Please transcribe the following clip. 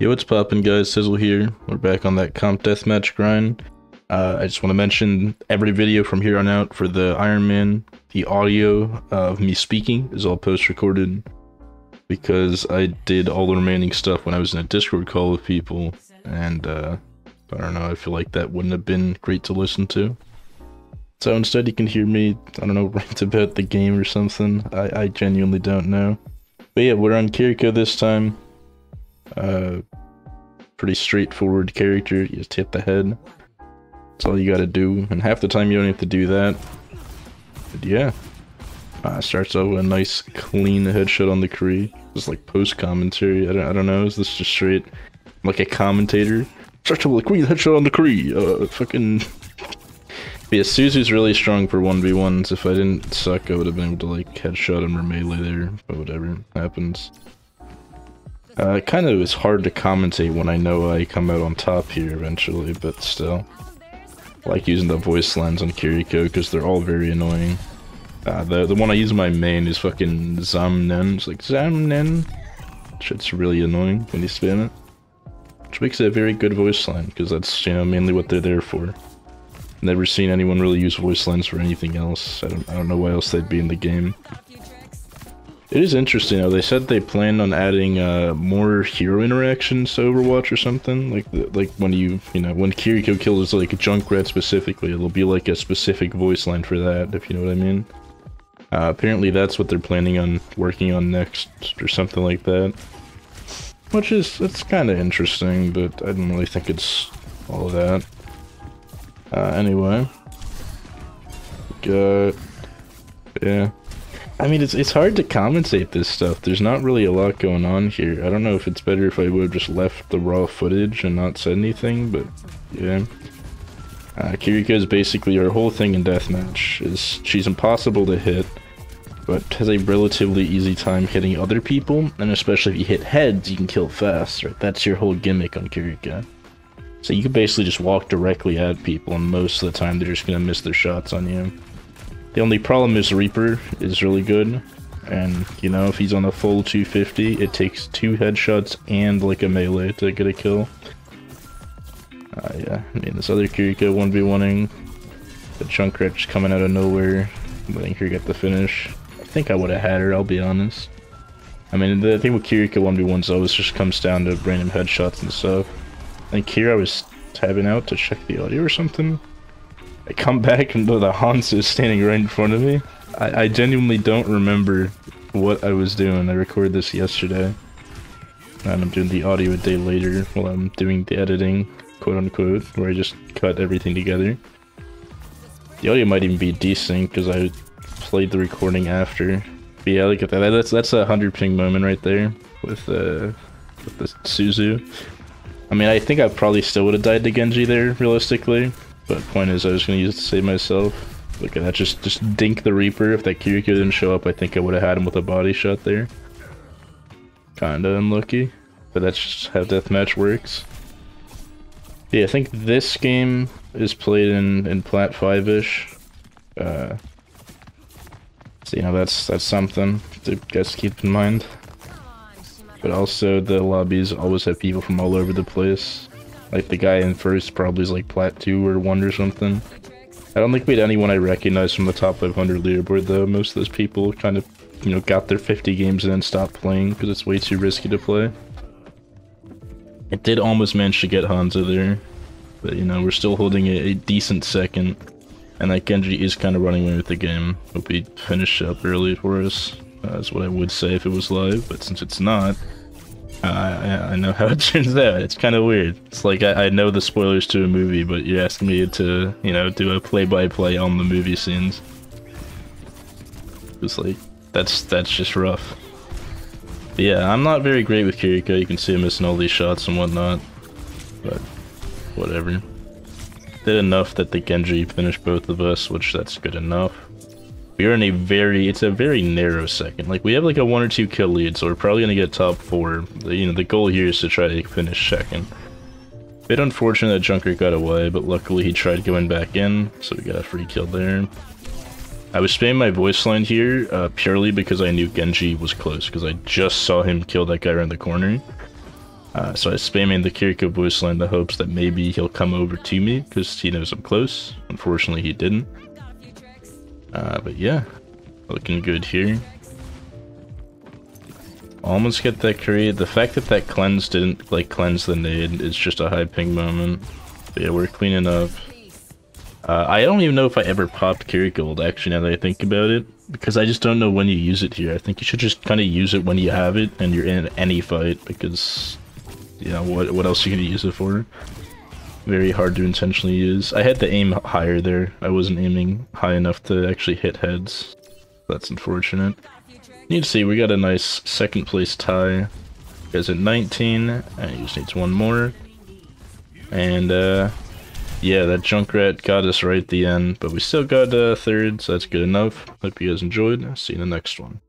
Yo, what's poppin', guys? Sizzyl here. We're back on that comp deathmatch grind. Uh, I just want to mention every video from here on out for the Iron Man, the audio of me speaking is all post-recorded because I did all the remaining stuff when I was in a Discord call with people, and uh, I don't know, I feel like that wouldn't have been great to listen to. So instead you can hear me, I don't know, rant about the game or something. I, I genuinely don't know. But yeah, we're on Kiriko this time. Uh, pretty straightforward character. You just hit the head. That's all you gotta do. And half the time you don't have to do that. But yeah. Uh, starts out with a nice clean headshot on the Kree. Just like post commentary. I don't, I don't know. Is this just straight like a commentator? Starts out with a Kree headshot on the Kree. Uh, fucking. But yeah, Suzu's really strong for 1v1s. If I didn't suck, I would have been able to like headshot him or melee there. But whatever happens. Uh, kind of is hard to commentate when I know I come out on top here eventually, but still. Like using the voice lines on Kiriko because they're all very annoying. Uh, the the one I use my main is fucking Zannen. It's like Zannen. Shit's really annoying when you spam it. Which makes it a very good voice line because that's you know mainly what they're there for. Never seen anyone really use voice lines for anything else. I don't I don't know why else they'd be in the game. It is interesting though. They said they planned on adding uh, more hero interactions to Overwatch or something. Like the, like when you you know when Kiriko kills like a Junkrat specifically, it'll be like a specific voice line for that. If you know what I mean. Uh, apparently that's what they're planning on working on next or something like that. Which is it's kind of interesting, but I don't really think it's all that. Uh, anyway, got yeah. I mean, it's it's hard to commentate this stuff. There's not really a lot going on here. I don't know if it's better if I would have just left the raw footage and not said anything, but yeah. Uh, Kiriko is basically her whole thing in deathmatch. Is she's impossible to hit, but has a relatively easy time hitting other people, and especially if you hit heads, you can kill fast. Right? That's your whole gimmick on Kiriko. So you can basically just walk directly at people, and most of the time they're just gonna miss their shots on you. The only problem is Reaper is really good. And, you know, if he's on a full 250, it takes two headshots and, like, a melee to get a kill. Uh, yeah, I mean, this other Kiriko 1v1ing. The Junkrat just coming out of nowhere, letting her get the finish. I think I would have had her, I'll be honest. I mean, the thing with Kiriko 1v1s always just comes down to random headshots and stuff. I think here I was tabbing out to check the audio or something. I come back and the Hans is standing right in front of me. I, I genuinely don't remember what I was doing. I recorded this yesterday. And I'm doing the audio a day later while I'm doing the editing, quote unquote, where I just cut everything together. The audio might even be decent because I played the recording after. But yeah, look at that. That's that's a hundred ping moment right there with uh with the Suzu. I mean, I think I probably still would have died to Genji there, realistically. But point is, I was gonna use it to save myself. Look at that, just just dink the Reaper. If that Kiriko didn't show up, I think I would have had him with a body shot there. Kinda unlucky, but that's just how deathmatch works. Yeah, I think this game is played in in plat five ish. Uh, so you know that's that's something to guys keep in mind. But also the lobbies always have people from all over the place. Like the guy in first probably is like plat 2 or 1 or something. I don't think we had anyone I recognize from the top 500 leaderboard though. Most of those people kind of, you know, got their 50 games and then stopped playing because it's way too risky to play. It did almost manage to get Hanzo there, but you know, we're still holding a, a decent second. And that Genji is kind of running away with the game. Hope he finished up early for us. Uh, that's what I would say if it was live, but since it's not, uh, I know how it turns out. It's kind of weird. It's like I, I, know the spoilers to a movie, but you're asking me to, you know, do a play-by-play -play on the movie scenes. It's like that's that's just rough. But yeah, I'm not very great with Kiriko. You can see him missing all these shots and whatnot, but whatever. Did enough that the Genji finished both of us, which that's good enough. We're in a very, it's a very narrow second. Like, we have like a one or two kill lead, so we're probably going to get top four. You know, the goal here is to try to finish second. Bit unfortunate that Junker got away, but luckily he tried going back in, so we got a free kill there. I was spamming my voice line here uh, purely because I knew Genji was close, because I just saw him kill that guy around the corner. Uh, so I spamming the Kiriko voice line in the hopes that maybe he'll come over to me because he knows I'm close. Unfortunately, he didn't. Uh, but yeah, looking good here. Almost get that create. The fact that that cleanse didn't like cleanse the nade is just a high ping moment. But yeah, we're cleaning up. Uh, I don't even know if I ever popped carry Gold actually now that I think about it. Because I just don't know when you use it here. I think you should just kind of use it when you have it and you're in any fight because, you know, what, what else are you going to use it for? Very hard to intentionally use. I had to aim higher there. I wasn't aiming high enough to actually hit heads. That's unfortunate. You to see we got a nice second place tie. Guys at 19, and he just needs one more. And uh, yeah, that Junkrat got us right at the end, but we still got uh, third, so that's good enough. Hope you guys enjoyed. See you in the next one.